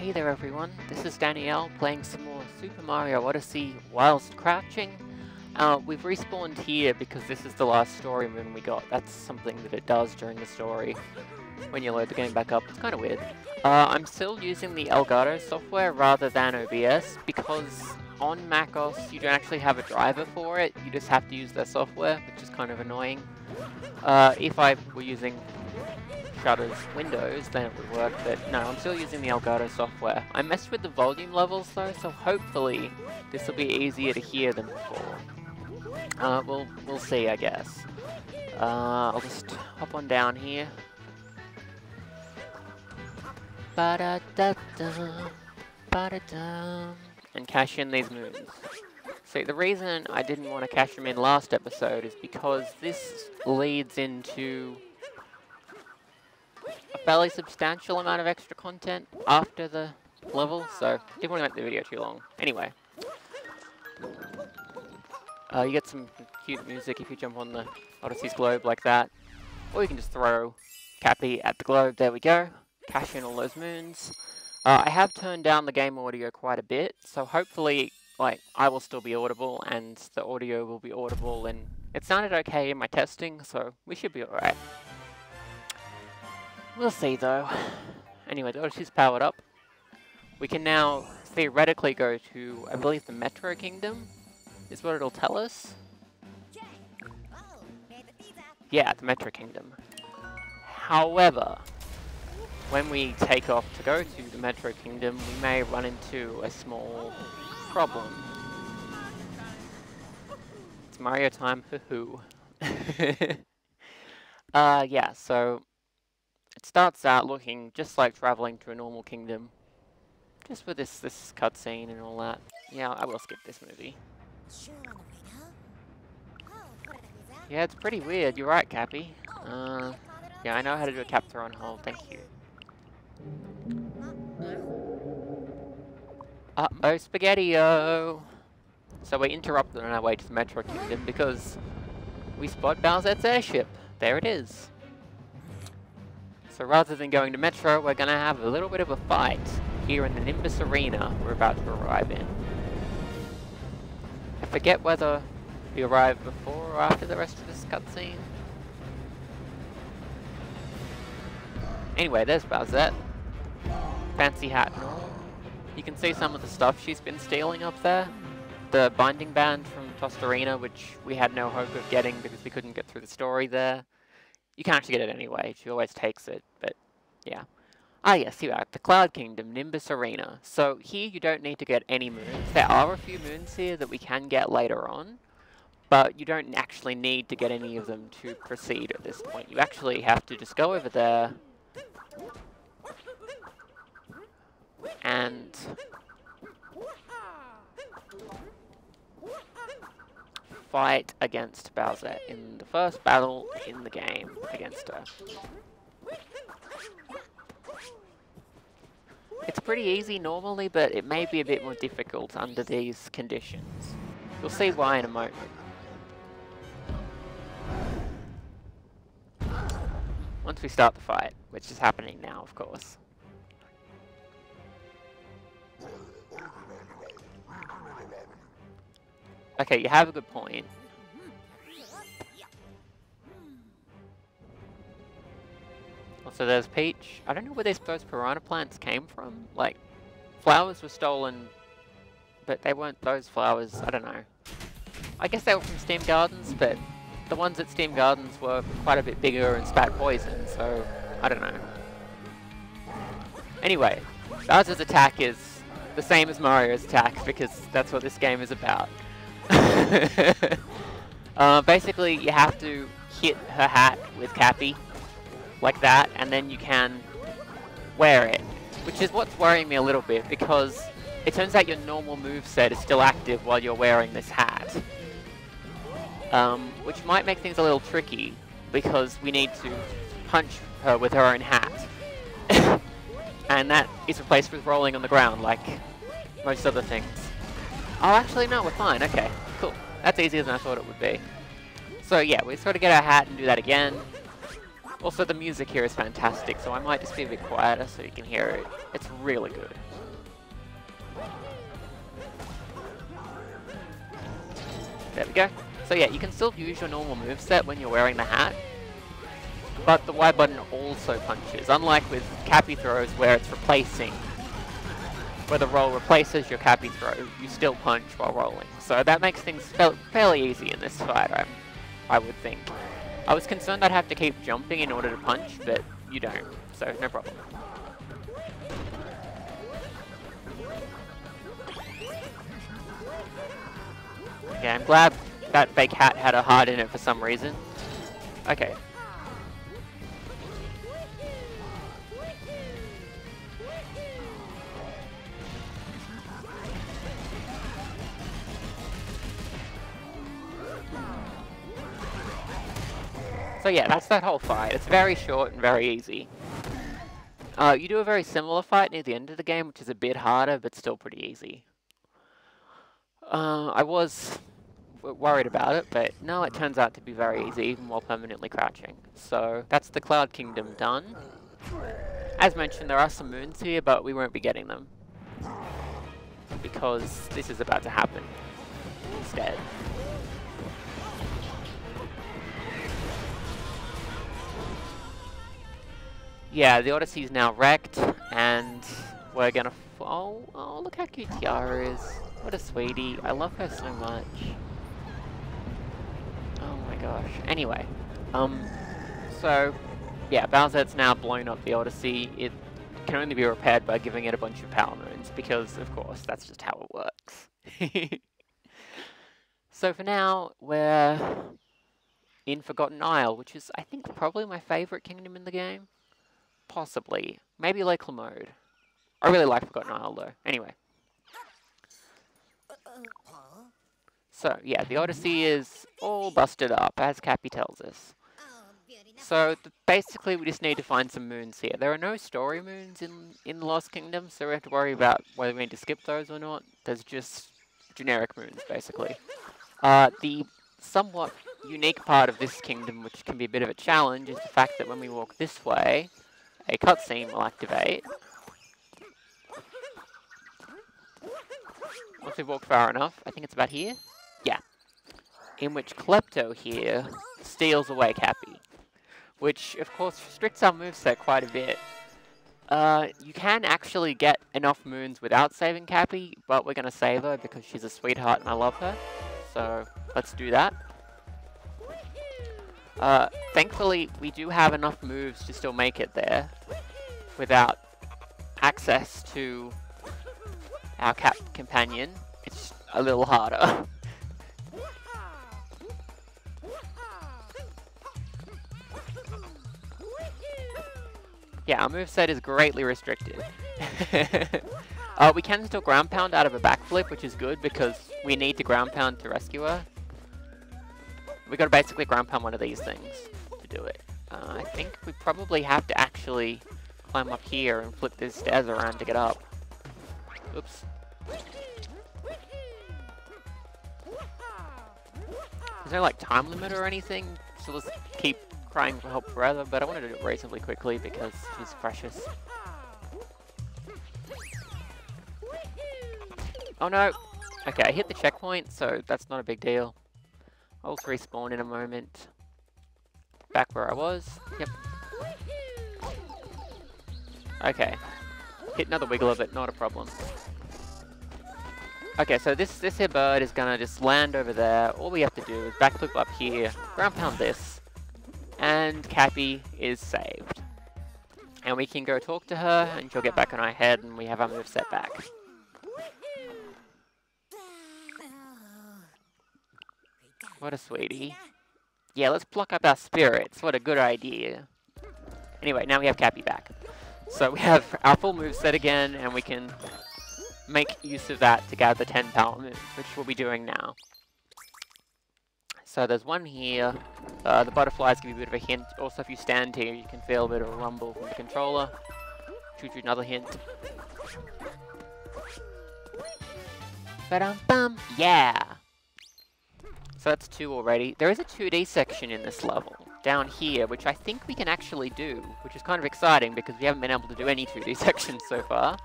Hey there everyone, this is Danielle playing some more Super Mario Odyssey whilst crouching. Uh, we've respawned here because this is the last story moon we got. That's something that it does during the story when you load the game back up. It's kind of weird. Uh, I'm still using the Elgato software rather than OBS because on macOS you don't actually have a driver for it, you just have to use their software, which is kind of annoying. Uh, if I were using Shutter's Windows, then it would work, but no, I'm still using the Elgato software. I messed with the volume levels though, so hopefully this will be easier to hear than before. Uh, we'll, we'll see, I guess. Uh, I'll just hop on down here. Ba da da da, ba da and cash in these moons. See, the reason I didn't want to cash them in last episode is because this leads into a fairly substantial amount of extra content after the level, so didn't want to make the video too long. Anyway. Uh, you get some cute music if you jump on the Odyssey's globe like that. Or you can just throw Cappy at the globe, there we go. Cash in all those moons. Uh, I have turned down the game audio quite a bit, so hopefully, like, I will still be audible and the audio will be audible and it sounded okay in my testing, so we should be alright. We'll see though. Anyway, the Odyssey's powered up. We can now theoretically go to, I believe, the Metro Kingdom, is what it'll tell us. Yeah, the Metro Kingdom. However, when we take off to go to the Metro Kingdom, we may run into a small problem. It's Mario time, hoo hoo. uh, yeah, so it starts out looking just like traveling to a normal kingdom. Just with this, this cutscene and all that. Yeah, I will skip this movie. Yeah, it's pretty weird. You're right, Cappy. Uh, yeah, I know how to do a capture on hold. Thank you. Uh-oh, Spaghetti-O! So we interrupted on our way to the Metro Kingdom because we spot Bowser's airship. There it is. So rather than going to Metro, we're going to have a little bit of a fight here in the Nimbus Arena we're about to arrive in. I forget whether we arrive before or after the rest of this cutscene. Anyway, there's Bowsette. Fancy hat and all. You can see some of the stuff she's been stealing up there. The binding band from Tostarena, which we had no hope of getting because we couldn't get through the story there. You can actually get it anyway, she always takes it, but yeah. Ah yes, here we are, the Cloud Kingdom, Nimbus Arena. So here you don't need to get any moons. There are a few moons here that we can get later on, but you don't actually need to get any of them to proceed at this point. You actually have to just go over there and fight against Bowser in the first battle in the game against her. It's pretty easy normally, but it may be a bit more difficult under these conditions. You'll see why in a moment. Once we start the fight, which is happening now, of course. Okay, you have a good point. Also, there's Peach. I don't know where these those piranha plants came from. Like, flowers were stolen, but they weren't those flowers. I don't know. I guess they were from Steam Gardens, but the ones at Steam Gardens were quite a bit bigger and spat poison, so I don't know. Anyway, Bowser's attack is the same as Mario's attack because that's what this game is about. uh, basically, you have to hit her hat with Cappy, like that, and then you can wear it. Which is what's worrying me a little bit, because it turns out your normal move set is still active while you're wearing this hat. Um, which might make things a little tricky, because we need to punch her with her own hat. and that is replaced with rolling on the ground, like most other things. Oh, actually, no, we're fine. Okay, cool. That's easier than I thought it would be. So yeah, we sort of get our hat and do that again. Also, the music here is fantastic, so I might just be a bit quieter so you can hear it. It's really good. There we go. So yeah, you can still use your normal moveset when you're wearing the hat, but the Y button also punches, unlike with Cappy throws where it's replacing. Where the roll replaces your Cappy throw, you still punch while rolling. So that makes things fairly easy in this fight, I, I would think. I was concerned I'd have to keep jumping in order to punch, but you don't, so no problem. Yeah, I'm glad that fake hat had a heart in it for some reason. Okay. So yeah, that's that whole fight. It's very short and very easy. Uh, you do a very similar fight near the end of the game, which is a bit harder, but still pretty easy. Uh, I was worried about it, but no, it turns out to be very easy, even while permanently crouching. So that's the Cloud Kingdom done. As mentioned, there are some moons here, but we won't be getting them. Because this is about to happen instead. Yeah, the Odyssey is now wrecked, and we're gonna... Oh, oh, look how cute Tiara is. What a sweetie. I love her so much Oh my gosh. Anyway, um, so, yeah, Bowser's now blown up the Odyssey. It can only be repaired by giving it a bunch of power moons, because, of course, that's just how it works. so for now, we're in Forgotten Isle, which is, I think, probably my favourite kingdom in the game. Possibly. Maybe Lake Lamode. I really like Forgotten Isle, though. Anyway. So, yeah, the Odyssey is all busted up, as Cappy tells us. So, basically, we just need to find some moons here. There are no story moons in, in the Lost Kingdom, so we have to worry about whether we need to skip those or not. There's just generic moons, basically. Uh, the somewhat unique part of this kingdom, which can be a bit of a challenge, is the fact that when we walk this way, a cutscene will activate. Once we walk far enough, I think it's about here Yeah. in which Klepto here steals away Cappy, which of course restricts our moveset quite a bit. Uh, you can actually get enough moons without saving Cappy, but we're going to save her because she's a sweetheart and I love her. So let's do that. Uh, thankfully, we do have enough moves to still make it there without access to our cap companion. It's a little harder. Yeah, our moveset is greatly restricted. uh, we can still ground pound out of a backflip, which is good because we need to ground pound to rescue her. We gotta basically ground pound one of these things to do it. Uh, I think we probably have to actually climb up here and flip these stairs around to get up. Oops. There's no like time limit or anything, so let's keep crying for help forever, but I want to do it reasonably quickly because she's precious. Oh no! Okay, I hit the checkpoint, so that's not a big deal. I'll respawn in a moment. Back where I was. Yep. Okay. Hit another wiggle of it, not a problem. Okay, so this this here bird is gonna just land over there. All we have to do is backflip up here, ground pound this, and Cappy is saved. And we can go talk to her, and she'll get back on our head, and we have our move set back. What a sweetie. Yeah, let's pluck up our spirits. What a good idea. Anyway, now we have Cappy back. So we have our full move set again, and we can make use of that to gather 10 power moves, which we'll be doing now. So there's one here. Uh, the butterflies give you a bit of a hint. Also, if you stand here, you can feel a bit of a rumble from the controller. Shoot you another hint. Ba-dum-bum! Yeah! So that's two already. There is a 2D section in this level, down here, which I think we can actually do, which is kind of exciting because we haven't been able to do any 2D sections so far.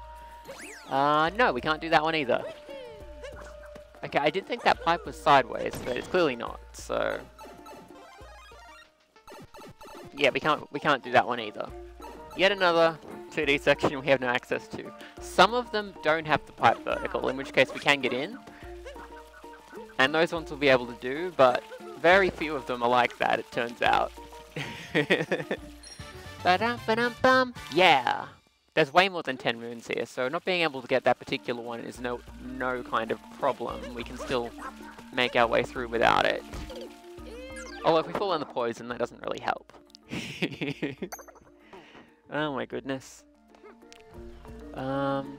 Uh, no, we can't do that one either. Okay, I did think that pipe was sideways, but it's clearly not, so... Yeah, we can't we can't do that one either. Yet another 2D section we have no access to. Some of them don't have the pipe vertical, in which case we can get in. And those ones we'll be able to do, but very few of them are like that, it turns out. ba -dum, ba -dum, bum. Yeah! There's way more than 10 moons here, so not being able to get that particular one is no, no kind of problem. We can still make our way through without it. Although if we fall in the poison, that doesn't really help. oh my goodness. Um,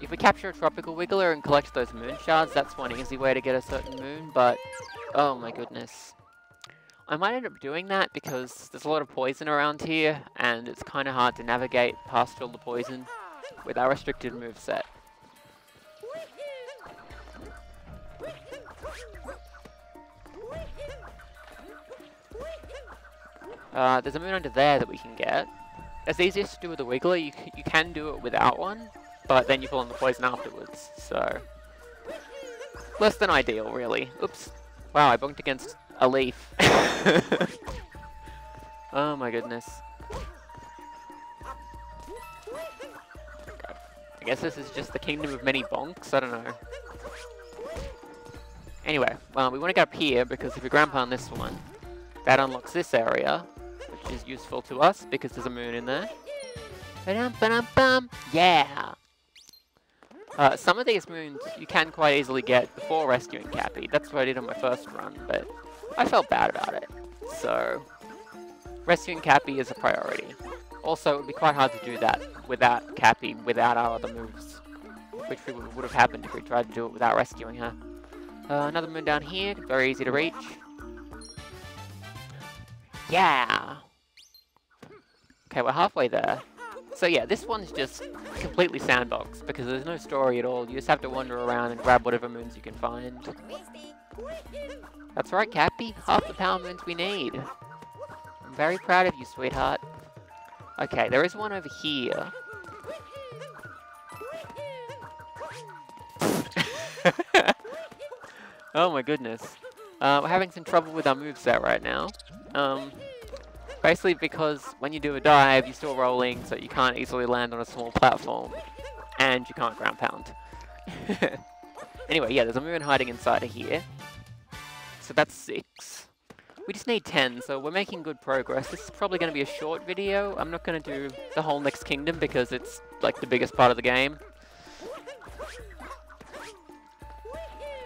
if we capture a tropical wiggler and collect those moon shards, that's one easy way to get a certain moon, but oh my goodness. I might end up doing that because there's a lot of poison around here, and it's kind of hard to navigate past all the poison with our restricted move set. Uh, there's a moon under there that we can get. It's easiest to do with a Wiggler. You, you can do it without one, but then you fall in the poison afterwards, so... Less than ideal, really. Oops. Wow, I bumped against a leaf. oh my goodness. I guess this is just the kingdom of many bonks, I don't know. Anyway, well, we want to get up here because if we ground pound on this one, that unlocks this area, which is useful to us because there's a moon in there. Ba-dum, ba-dum, bum. Yeah! Uh, some of these moons you can quite easily get before rescuing Cappy. That's what I did on my first run, but I felt bad about it. So, rescuing Cappy is a priority. Also, it would be quite hard to do that without Cappy, without our other moves. Which would have happened if we tried to do it without rescuing her. Uh, another moon down here, very easy to reach. Yeah! Okay, we're halfway there. So yeah, this one's just completely sandbox because there's no story at all. You just have to wander around and grab whatever moons you can find. That's right, Cappy. Half the power moons we need. I'm very proud of you, sweetheart. Okay, there is one over here. oh my goodness. Uh, we're having some trouble with our moveset right now. Um, Basically because when you do a dive, you're still rolling, so you can't easily land on a small platform. And you can't ground pound. anyway, yeah, there's a moon hiding inside of here. So that's six. We just need 10, so we're making good progress. This is probably going to be a short video. I'm not going to do the whole next kingdom because it's like the biggest part of the game.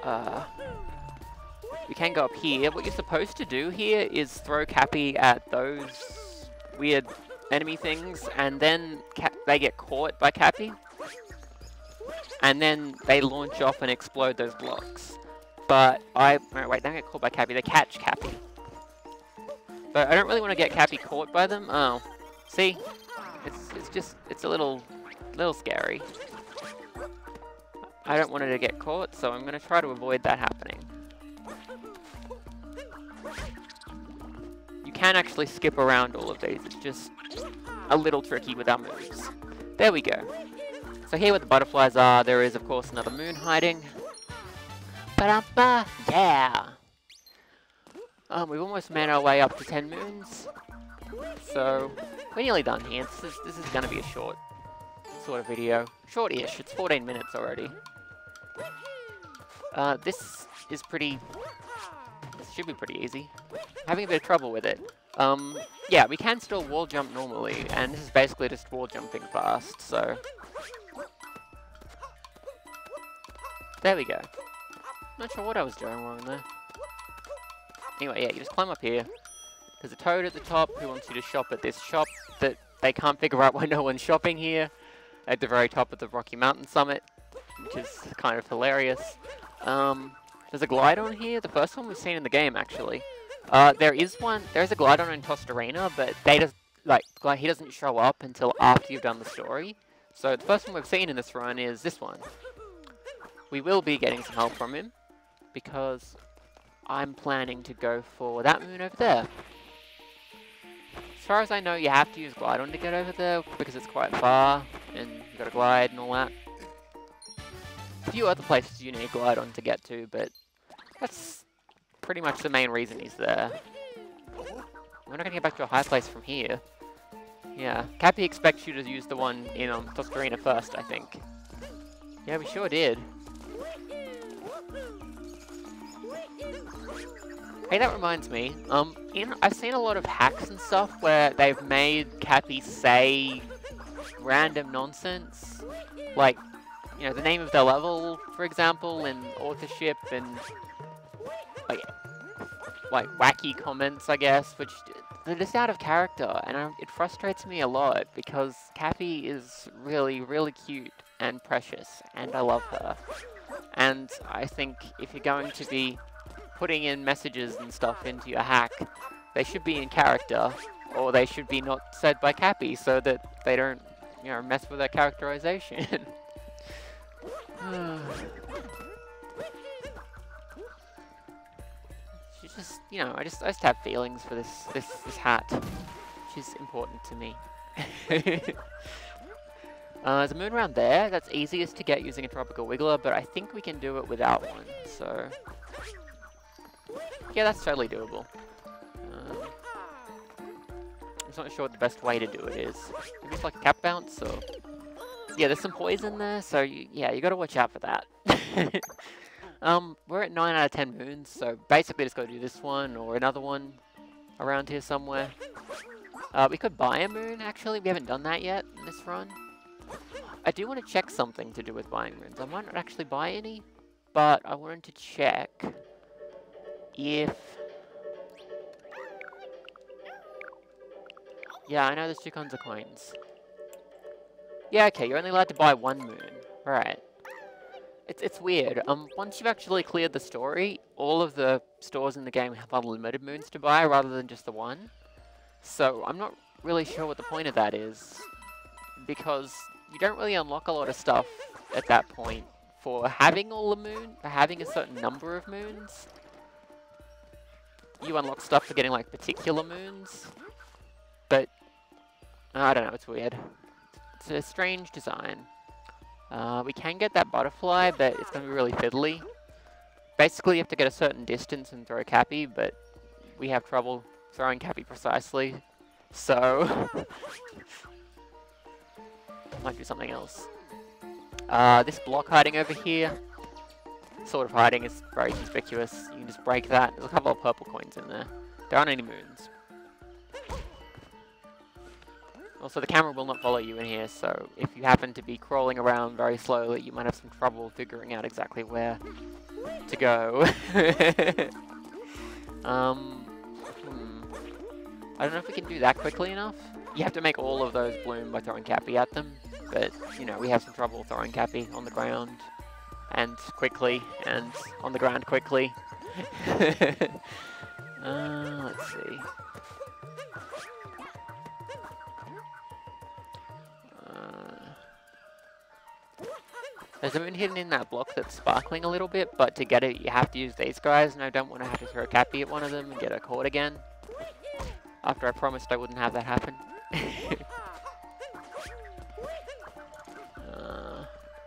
Uh, we can go up here. What you're supposed to do here is throw Cappy at those weird enemy things, and then they get caught by Cappy. And then they launch off and explode those blocks. But I... Wait, they don't get caught by Cappy, they catch Cappy. But I don't really want to get Cappy caught by them. Oh. See? It's, it's just... It's a little... little scary. I don't want her to get caught, so I'm going to try to avoid that happening. Can actually skip around all of these. It's just a little tricky with our moves. There we go. So here where the butterflies are, there is of course another moon hiding. Ba-da-ba! Yeah! Um, we've almost made our way up to 10 moons. So, we're nearly done here. This is, this is going to be a short sort of video. Short-ish. It's 14 minutes already. Uh, this is pretty should be pretty easy. Having a bit of trouble with it. Um, yeah, we can still wall jump normally, and this is basically just wall jumping fast, so... There we go. Not sure what I was doing wrong there. Anyway, yeah, you just climb up here. There's a toad at the top who wants you to shop at this shop that they can't figure out why no one's shopping here. At the very top of the Rocky Mountain Summit, which is kind of hilarious. Um, there's a Glydon here, the first one we've seen in the game, actually. Uh, there is one, there's a Glydon in Tostarena, but they just, like, he doesn't show up until after you've done the story. So the first one we've seen in this run is this one. We will be getting some help from him, because I'm planning to go for that moon over there. as far as I know, you have to use Glydon to get over there because it's quite far and you've gotta glide and all that. A few other places you need Glydon to get to, but that's pretty much the main reason he's there. We're not gonna get back to a high place from here. Yeah, Cappy expects you to use the one in um, Tostarena first, I think. Yeah, we sure did. Hey, that reminds me. Um, in, I've seen a lot of hacks and stuff where they've made Cappy say random nonsense, like you know the name of the level, for example, and authorship and like like wacky comments, I guess, which they're just out of character, and I, it frustrates me a lot because Cappy is really, really cute and precious, and I love her. And I think if you're going to be putting in messages and stuff into your hack, they should be in character, or they should be not said by Cappy so that they don't, you know, mess with their characterization. You know, I just, I just have feelings for this, this, this hat. She's important to me. Uh, there's a moon around there. That's easiest to get using a Tropical Wiggler, but I think we can do it without one, so... Yeah, that's totally doable. Um, I'm not sure what the best way to do it is. Maybe it's like a cap bounce, or... Yeah, there's some poison there, so you, yeah, you gotta watch out for that. um, we're at 9 out of 10 moons, so basically just gotta do this one, or another one around here somewhere. Uh, we could buy a moon, actually. We haven't done that yet in this run. I do want to check something to do with buying moons. I might not actually buy any, but I wanted to check if... Yeah, I know there's two kinds of coins. Yeah, okay, you're only allowed to buy one moon. Right. It's, it's weird. Um, once you've actually cleared the story, all of the stores in the game have unlimited moons to buy rather than just the one. So I'm not really sure what the point of that is. Because you don't really unlock a lot of stuff at that point for having all the moon, for having a certain number of moons you unlock stuff for getting like particular moons, but I don't know, it's weird. It's a strange design. Uh, we can get that butterfly, but it's going to be really fiddly. Basically, you have to get a certain distance and throw Cappy, but we have trouble throwing Cappy precisely, so... might do something else. Uh, this block hiding over here, sort of hiding is very conspicuous. You can just break that. There's a couple of purple coins in there. There aren't any moons. Also, the camera will not follow you in here, so if you happen to be crawling around very slowly, you might have some trouble figuring out exactly where to go. um, hmm. I don't know if we can do that quickly enough. You have to make all of those bloom by throwing Cappy at them, but, you know, we have some trouble throwing Cappy on the ground and quickly, and on the ground quickly. uh, let's see. There's a moon hidden in that block that's sparkling a little bit, but to get it you have to use these guys, and I don't want to have to throw a Cappy at one of them and get a cord again. After I promised I wouldn't have that happen.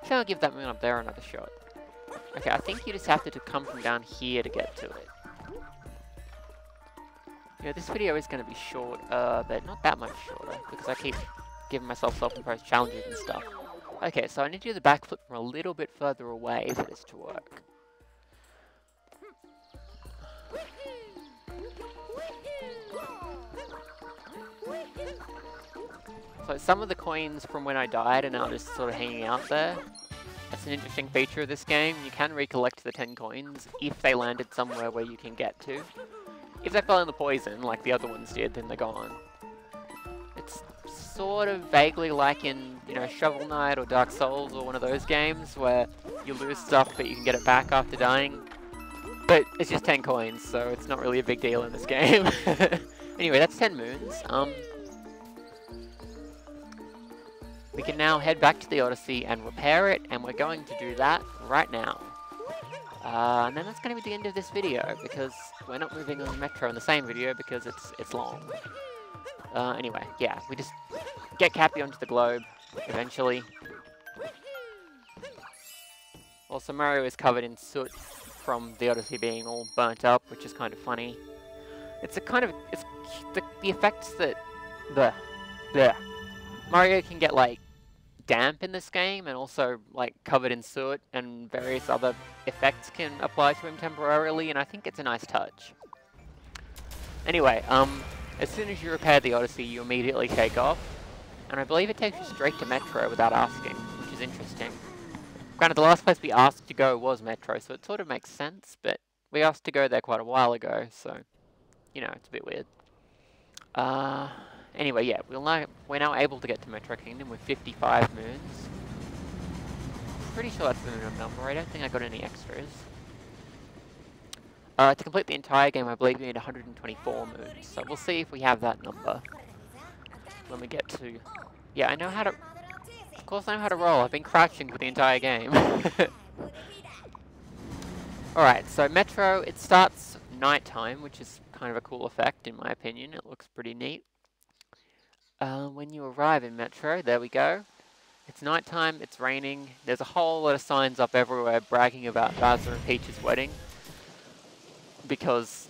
So I'll give that moon up there another shot. Okay, I think you just have to, to come from down here to get to it. Yeah, this video is going to be short, uh, but not that much shorter, because I keep giving myself self-imposed challenges and stuff. Okay, so I need to do the backflip from a little bit further away for this to work. So some of the coins from when I died are now just sort of hanging out there. That's an interesting feature of this game. You can recollect the 10 coins if they landed somewhere where you can get to. If they fell in the poison, like the other ones did, then they're gone. It's sort of vaguely like in, you know, Shovel Knight or Dark Souls or one of those games where you lose stuff but you can get it back after dying. But it's just 10 coins, so it's not really a big deal in this game. anyway, that's 10 moons. Um, we can now head back to the Odyssey and repair it, and we're going to do that right now. Uh, and then that's going to be the end of this video, because we're not moving on Metro in the same video because it's it's long. Uh, anyway, yeah, we just get Cappy onto the globe, eventually. Also, Mario is covered in soot from the Odyssey being all burnt up, which is kind of funny. It's a kind of, it's the, the effects that, the, the, Mario can get like damp in this game and also like covered in soot and various other effects can apply to him temporarily and I think it's a nice touch. Anyway, um, as soon as you repair the Odyssey you immediately take off and I believe it takes you straight to Metro without asking, which is interesting. Granted, the last place we asked to go was Metro, so it sort of makes sense, but we asked to go there quite a while ago, so, you know, it's a bit weird. Uh, anyway, yeah, we'll now, we're now able to get to Metro Kingdom with 55 moons. Pretty sure that's the minimum number, I don't think I got any extras. Uh, to complete the entire game, I believe we need 124 moons, so we'll see if we have that number when we get to... Yeah, I know how to... Of course I know how to roll. I've been crouching for the entire game. Alright, so Metro, it starts nighttime, which is kind of a cool effect in my opinion. It looks pretty neat. Uh, when you arrive in Metro, there we go. It's nighttime, it's raining, there's a whole lot of signs up everywhere bragging about Bowser and Peach's wedding. Because,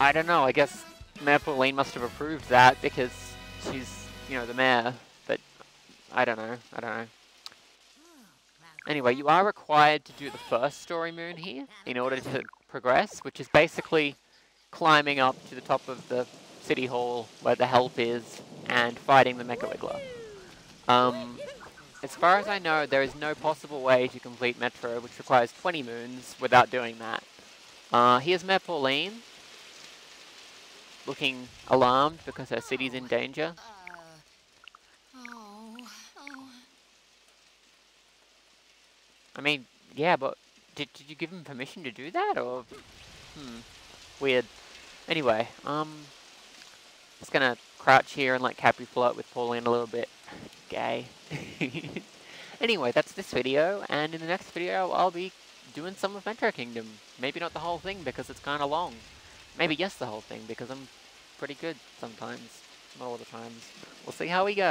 I don't know, I guess Mayor Pauline must have approved that because she's, you know, the mayor. But I don't know. I don't know. Anyway, you are required to do the first story moon here in order to progress, which is basically climbing up to the top of the city hall where the help is and fighting the Mecha Wiggler. Um, as far as I know, there is no possible way to complete Metro, which requires 20 moons, without doing that. Uh, here's Mayor Pauline, looking alarmed because her city's in danger. I mean, yeah, but did, did you give him permission to do that, or? Hmm, weird. Anyway, um, just gonna crouch here and let Cappy float with Pauline a little bit. Gay. anyway, that's this video, and in the next video, I'll be doing some of Metro Kingdom. Maybe not the whole thing, because it's kind of long. Maybe yes, the whole thing, because I'm pretty good sometimes. Not all the times. We'll see how we go.